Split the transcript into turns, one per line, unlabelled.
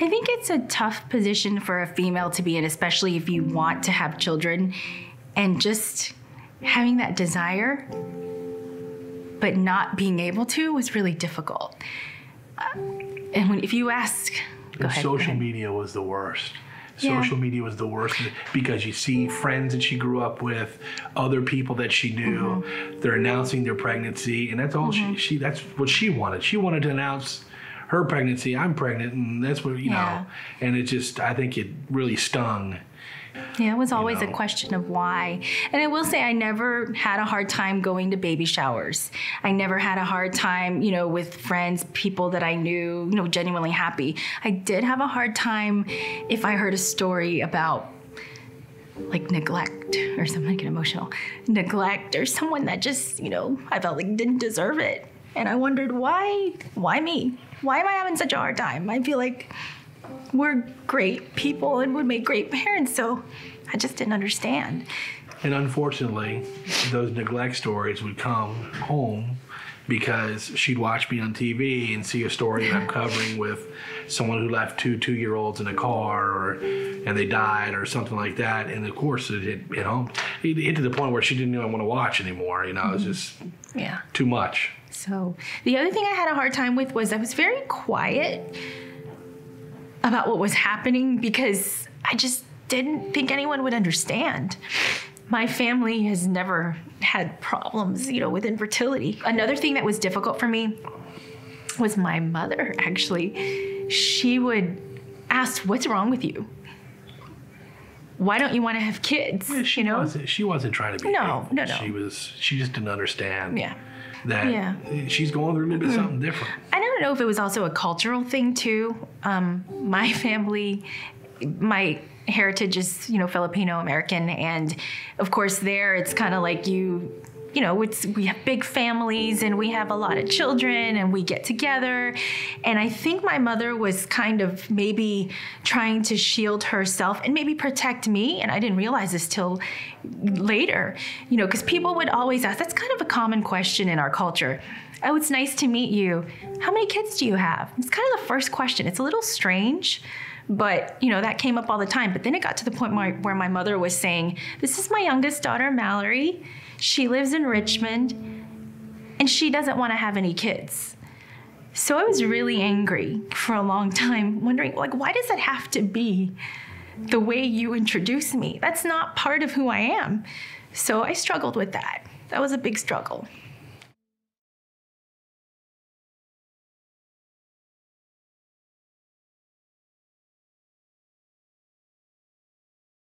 I think it's a tough position for a female to be in, especially if you want to have children and just having that desire but not being able to was really difficult. Uh, and when if you ask, go ahead. go
social
ahead.
media was the worst.
Yeah.
Social media was the worst because you see friends that she grew up with, other people that she knew,
Mm-hmm.
they're announcing their pregnancy, and that's all she, she. That's what she wanted. She wanted to announce her pregnancy. I'm pregnant, and that's what you
Yeah.
know. And it just, I think it really stung.
Yeah, it was always
know.
a question of why. And I will say, I never had a hard time going to baby showers. I never had a hard time, you know, with friends, people that I knew, you know, genuinely happy. I did have a hard time if I heard a story about like neglect or something, I get emotional. Neglect or someone that just, you know, I felt like didn't deserve it. And I wondered why, why me? Why am I having such a hard time? I feel like we're great people and would make great parents. So I just didn't understand.
And unfortunately, those neglect stories would come home because she'd watch me on TV and see a story that I'm covering with someone who left two two year olds in a car or and they died or something like that. And of course, it hit, hit home. It hit to the point where she didn't even want to watch anymore. You know, it was mm-hmm. just
Yeah.
too much.
So the other thing I had a hard time with was I was very quiet about what was happening because I just didn't think anyone would understand. My family has never had problems, you know, with infertility. Another thing that was difficult for me was my mother actually. She would ask, "What's wrong with you? Why don't you want to have kids?"
She
you know?
wasn't. She wasn't trying to be.
No,
hateful.
no, no.
She was. She just didn't understand.
Yeah.
That
Yeah.
she's going through a little bit something different.
I don't know if it was also a cultural thing too. Um, my family, my heritage is you know Filipino American, and of course there it's kind of like you. You know, it's we have big families and we have a lot of children and we get together. And I think my mother was kind of maybe trying to shield herself and maybe protect me. And I didn't realize this till later, you know, because people would always ask, that's kind of a common question in our culture. Oh, it's nice to meet you. How many kids do you have? It's kind of the first question. It's a little strange, but you know, that came up all the time. But then it got to the point where, where my mother was saying, This is my youngest daughter, Mallory. She lives in Richmond and she doesn't want to have any kids. So I was really angry for a long time, wondering, like, why does it have to be the way you introduce me? That's not part of who I am. So I struggled with that. That was a big struggle.